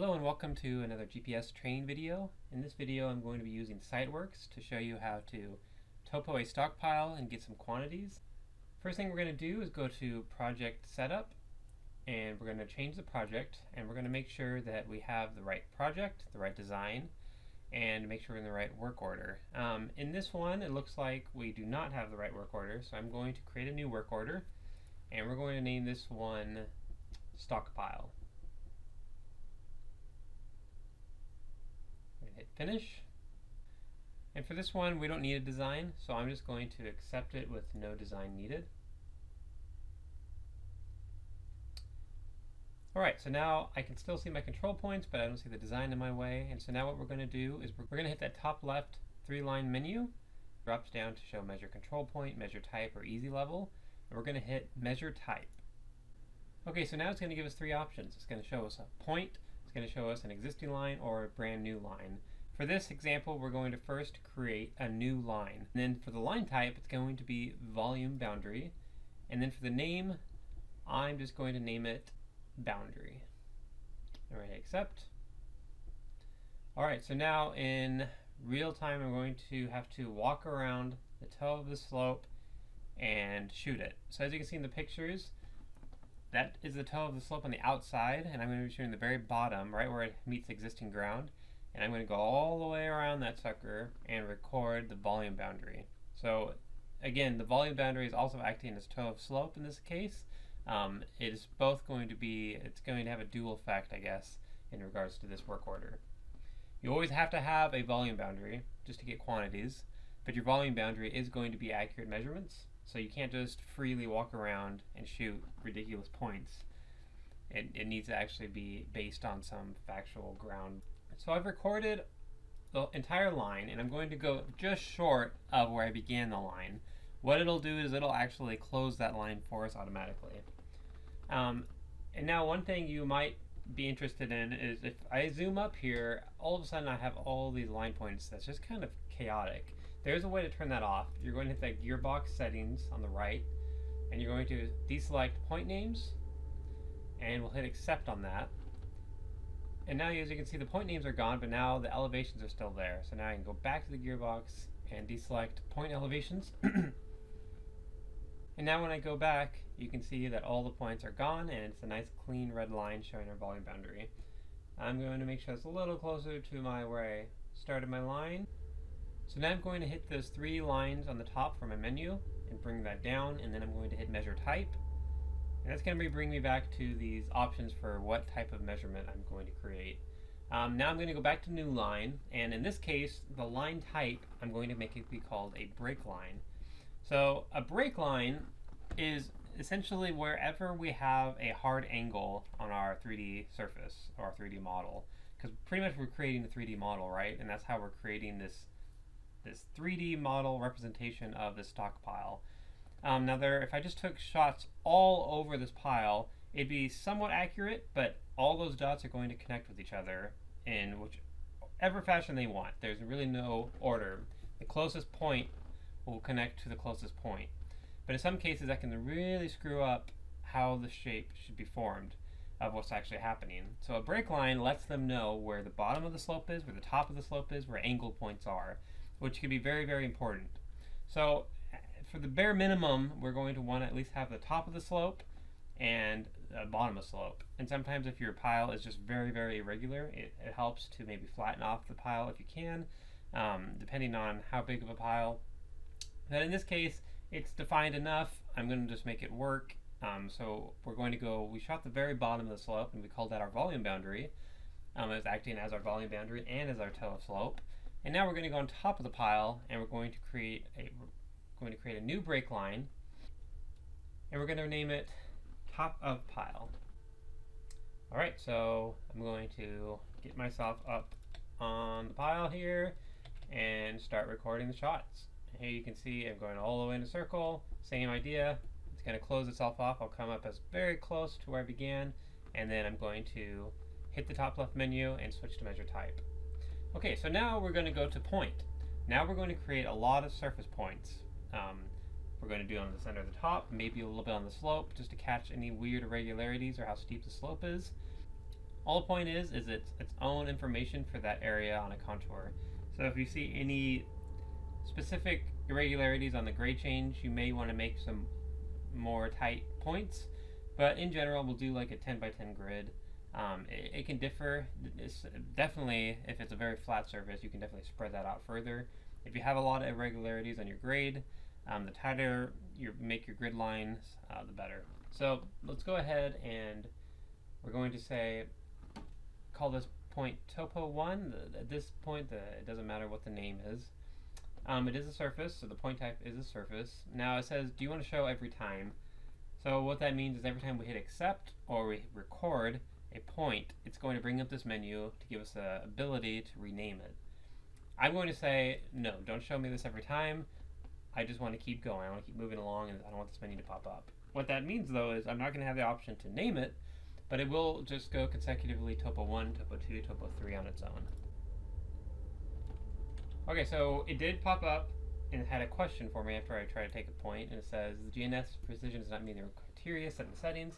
Hello and welcome to another GPS train video. In this video I'm going to be using Siteworks to show you how to topo a stockpile and get some quantities. First thing we're going to do is go to project setup and we're going to change the project and we're going to make sure that we have the right project, the right design, and make sure we're in the right work order. Um, in this one it looks like we do not have the right work order so I'm going to create a new work order and we're going to name this one stockpile. Hit finish. And for this one, we don't need a design, so I'm just going to accept it with no design needed. Alright, so now I can still see my control points, but I don't see the design in my way. And so now what we're going to do is we're, to hit that top left three-line menu, drops down to show measure control point, measure type, or easy level. And we're going to hit measure type. Okay, so now it's going to give us three options. It's going to show us a point, it's going to show us an existing line or a brand new line. For this example, we're going to first create a new line. And then for the line type, it's going to be volume boundary. And then for the name, I'm just going to name it boundary. All right, accept. All right, so now in real time, I'm going to have to walk around the toe of the slope and shoot it. So as you can see in the pictures, that is the toe of the slope on the outside, and I'm going to be shooting the very bottom, right where it meets existing ground. And I'm going to go all the way around that sucker and record the volume boundary. So again, the volume boundary is also acting as toe of slope in this case. Um, it is both going to be, it's going to have a dual effect, I guess, in regards to this work order. You always have to have a volume boundary just to get quantities, but your volume boundary is going to be accurate measurements. So you can't just freely walk around and shoot ridiculous points. It, it needs to actually be based on some factual ground. So I've recorded the entire line and I'm going to go just short of where I began the line. What it'll do is it'll actually close that line for us automatically. Um, and now one thing you might be interested in is if I zoom up here, all of a sudden I have all these line points that's just kind of chaotic. There's a way to turn that off. You're going to hit that gearbox settings on the right, and you're going to deselect point names, and we'll hit accept on that. And now as you can see the point names are gone, but now the elevations are still there. So now I can go back to the gearbox and deselect point elevations. and now when I go back, you can see that all the points are gone and it's a nice clean red line showing our volume boundary. I'm going to make sure it's a little closer to my where I started my line. So now I'm going to hit those three lines on the top from my menu and bring that down and then I'm going to hit measure type. And that's going to bring me back to these options for what type of measurement I'm going to create. Um, now I'm going to go back to new line and in this case the line type I'm going to make it be called a break line. So a break line is essentially wherever we have a hard angle on our 3D surface or our 3D model because pretty much we're creating the 3D model right and that's how we're creating this this 3D model representation of the stockpile. Um, now there, if I just took shots all over this pile, it'd be somewhat accurate, but all those dots are going to connect with each other in whichever fashion they want. There's really no order. The closest point will connect to the closest point. But in some cases that can really screw up how the shape should be formed of what's actually happening. So a break line lets them know where the bottom of the slope is, where the top of the slope is, where angle points are which can be very, very important. So for the bare minimum, we're going to want to at least have the top of the slope and the bottom of the slope. And sometimes if your pile is just very, very irregular, it, it helps to maybe flatten off the pile if you can, um, depending on how big of a pile. But in this case, it's defined enough. I'm going to just make it work. Um, so we're going to go, we shot the very bottom of the slope and we called that our volume boundary. Um, it's acting as our volume boundary and as our toe of slope. And now we're going to go on top of the pile and we're going to create a going to create a new break line and we're going to name it top of pile. Alright, so I'm going to get myself up on the pile here and start recording the shots. Here you can see I'm going all the way in a circle, same idea. It's going to close itself off. I'll come up as very close to where I began and then I'm going to hit the top left menu and switch to measure type. Okay, so now we're going to go to point. Now we're going to create a lot of surface points. Um, we're going to do on the center of the top, maybe a little bit on the slope, just to catch any weird irregularities or how steep the slope is. All the point is, is it's its own information for that area on a contour. So if you see any specific irregularities on the grade change, you may want to make some more tight points. But in general, we'll do like a 10 by 10 grid. Um, it, it, can differ. It's definitely, if it's a very flat surface, you can definitely spread that out further. If you have a lot of irregularities on your grade, um, the tighter you make your grid lines, uh, the better. So let's go ahead and we're going to say, call this point topo 1. At this point, the, it doesn't matter what the name is. Um, it is a surface, so the point type is a surface. Now it says, do you want to show every time? So what that means is every time we hit accept or we record a point, it's going to bring up this menu to give us the ability to rename it. I'm going to say, no, don't show me this every time. I just want to keep going. I want to keep moving along and I don't want this menu to pop up. What that means though is I'm not going to have the option to name it, but it will just go consecutively topo 1, topo 2, topo 3 on its own. Okay, so it did pop up and it had a question for me after I tried to take a point, and it says the GNSS precision does not meet the criteria set in the settings,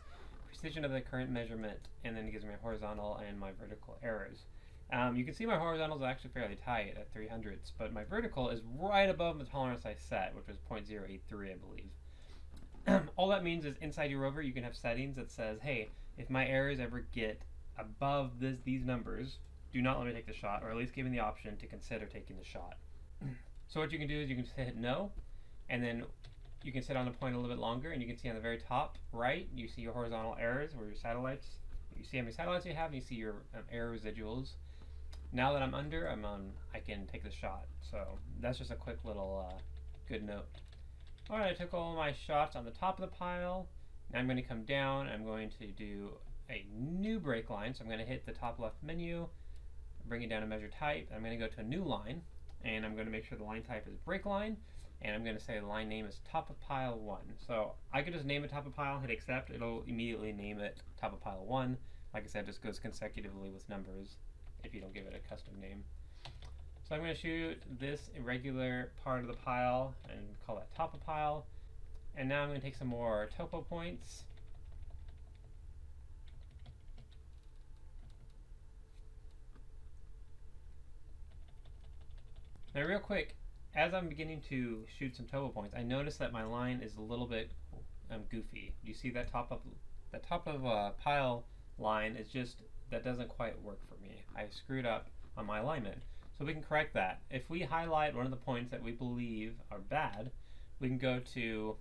precision of the current measurement, and then it gives me my horizontal and my vertical errors. Um, you can see my horizontal is actually fairly tight at 300s, but my vertical is right above the tolerance I set, which was 0.083, I believe. All that means is inside your rover, you can have settings that says, hey, if my errors ever get above this, these numbers, do not let me take the shot, or at least give me the option to consider taking the shot. so what you can do is you can hit no, and then you can sit on the point a little bit longer, and you can see on the very top right, you see your horizontal errors, or your satellites. You see how many satellites you have, and you see your um, error residuals. Now that I'm under, I'm on, I can take the shot. So that's just a quick little uh, good note. Alright, I took all my shots on the top of the pile. Now I'm going to come down, I'm going to do a new break line. So I'm going to hit the top left menu, bring it down to measure type. I'm going to go to a new line, and I'm going to make sure the line type is break line, and I'm going to say the line name is top of pile 1. So I could just name it top of pile, hit accept, it'll immediately name it top of pile 1. Like I said, just goes consecutively with numbers if you don't give it a custom name. So I'm going to shoot this irregular part of the pile and call that top of pile. And now I'm going to take some more topo points. Now real quick, as I'm beginning to shoot some topo points, I notice that my line is a little bit um, goofy. You see that top of that top of uh, pile line is just that doesn't quite work for me. I screwed up on my alignment. So we can correct that. If we highlight one of the points that we believe are bad, we can go to,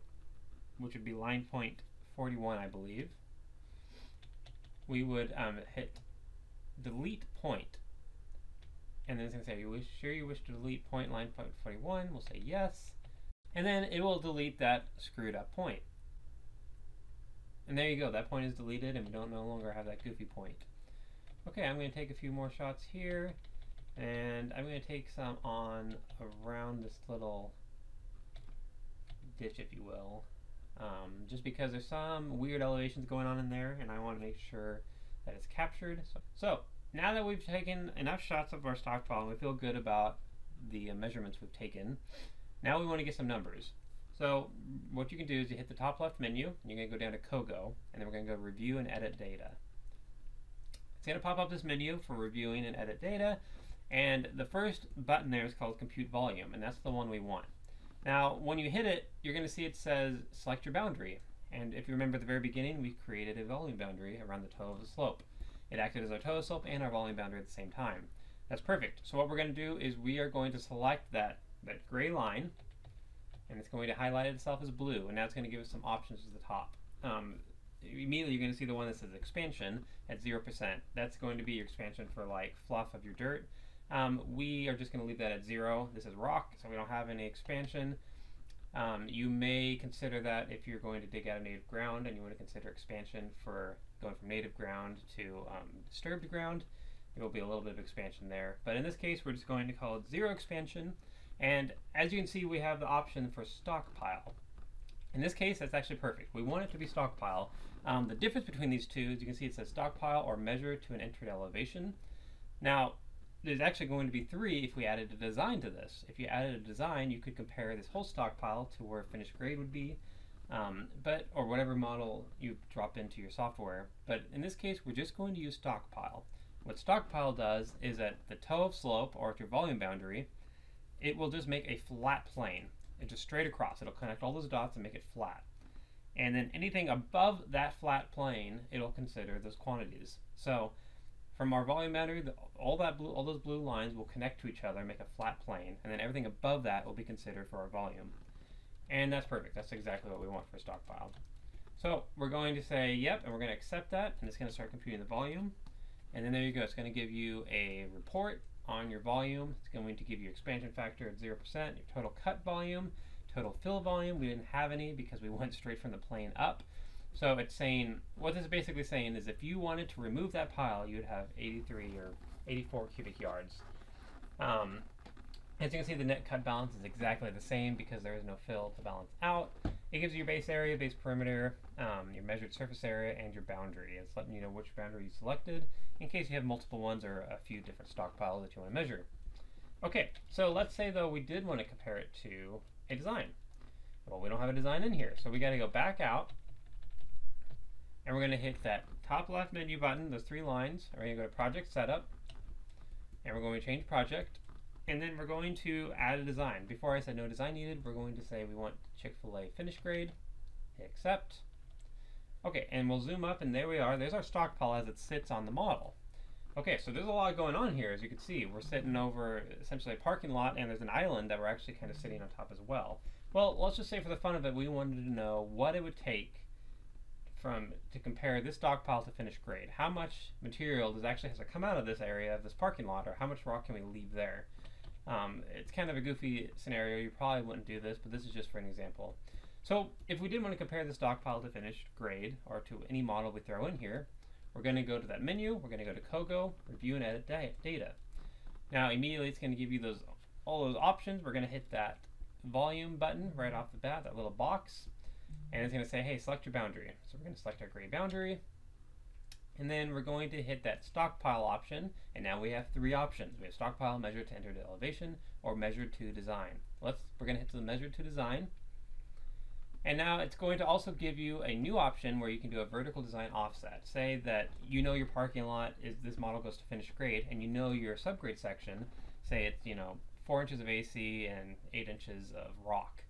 which would be line point 41, I believe. We would um, hit delete point. And then it's going to say, you sure you wish to delete point line point 41? We'll say yes. And then it will delete that screwed up point. And there you go, that point is deleted and we don't no longer have that goofy point. Okay, I'm going to take a few more shots here, and I'm going to take some on around this little ditch, if you will, um, just because there's some weird elevations going on in there, and I want to make sure that it's captured. So, so now that we've taken enough shots of our stockpile and we feel good about the uh, measurements we've taken, now we want to get some numbers. So what you can do is you hit the top left menu, and you're going to go down to COGO, and then we're going to go Review and Edit Data. It's going to pop up this menu for reviewing and edit data. And the first button there is called Compute Volume, and that's the one we want. Now, when you hit it, you're going to see it says Select Your Boundary. And if you remember at the very beginning, we created a volume boundary around the toe of the slope. It acted as our toe slope and our volume boundary at the same time. That's perfect. So what we're going to do is we are going to select that, that gray line, and it's going to highlight itself as blue, and now it's going to give us some options at the top. Um, immediately you're going to see the one that says expansion at 0%. That's going to be your expansion for like fluff of your dirt. Um, we are just going to leave that at 0. This is rock, so we don't have any expansion. Um, you may consider that if you're going to dig out of native ground and you want to consider expansion for going from native ground to um, disturbed ground, there will be a little bit of expansion there. But in this case, we're just going to call it zero expansion. And as you can see, we have the option for stockpile. In this case, that's actually perfect. We want it to be stockpile. Um, the difference between these two is you can see it says stockpile or measure to an entered elevation. Now, there's actually going to be three if we added a design to this. If you added a design, you could compare this whole stockpile to where finished grade would be, Um, but or whatever model you drop into your software. But in this case, we're just going to use stockpile. What stockpile does is at the toe of slope or at your volume boundary, it will just make a flat plane. It's just straight across. It'll connect all those dots and make it flat. And then anything above that flat plane, it'll consider those quantities. So from our volume boundary, the, all that blue, all those blue lines will connect to each other, make a flat plane, and then everything above that will be considered for our volume. And that's perfect. That's exactly what we want for a stockpile. So we're going to say yep, and we're going to accept that, and it's going to start computing the volume. And then there you go. It's going to give you a report on your volume. It's going to give you expansion factor at 0%, your total cut volume, total fill volume. We didn't have any because we went straight from the plane up. So it's saying, what this is basically saying is if you wanted to remove that pile, you would have 83 or 84 cubic yards. Um, as you can see, the net cut balance is exactly the same because there is no fill to balance out. It gives you your base area, base perimeter, um, your measured surface area, and your boundary. It's letting you know which boundary you selected in case you have multiple ones or a few different stockpiles that you want to measure. Okay, so let's say though we did want to compare it to a design. Well, we don't have a design in here, so we got to go back out and we're going to hit that top left menu button, those three lines. We're going to go to Project Setup, and we're going to change Project, and then we're going to add a design. Before I said no design needed, we're going to say we want Chick-fil-A finish grade, hit Accept. Okay, and we'll zoom up, and there we are. There's our stockpile as it sits on the model. Okay, so there's a lot going on here, as you can see. We're sitting over essentially a parking lot, and there's an island that we're actually kind of sitting on top as well. Well, let's just say for the fun of it, we wanted to know what it would take from to compare this stockpile to finished grade. How much material does actually has to come out of this area of this parking lot, or how much rock can we leave there? Um, it's kind of a goofy scenario. You probably wouldn't do this, but this is just for an example. So if we did want to compare the stockpile to finished grade, or to any model we throw in here, we're going to go to that menu. We're going to go to COGO, Review and Edit Data. Now immediately it's going to give you those all those options. We're going to hit that volume button right off the bat, that little box and it's going to say, hey, select your boundary. So we're going to select our gray boundary, and then we're going to hit that stockpile option, and now we have three options. We have stockpile, measure to enter to elevation, or measure to design. Let's, we're going to hit the measure to design, and now it's going to also give you a new option where you can do a vertical design offset. Say that you know your parking lot is this model goes to finished grade, and you know your subgrade section, say it's, you know, four inches of AC and eight inches of rock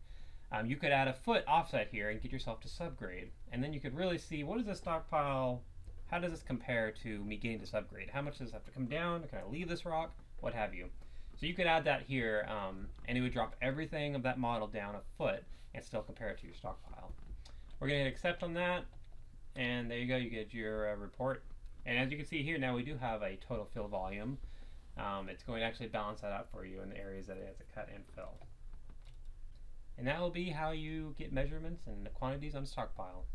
um, you could add a foot offset here and get yourself to subgrade. And then you could really see what is the stockpile, how does this compare to me getting to subgrade? How much does this have to come down? Can I leave this rock? What have you. So you could add that here um, and it would drop everything of that model down a foot and still compare it to your stockpile. We're going to hit accept on that and there you go, you get your uh, report. And as you can see here now we do have a total fill volume. Um, it's going to actually balance that out for you in the areas that it has to cut and fill. And that will be how you get measurements and the quantities on stockpile.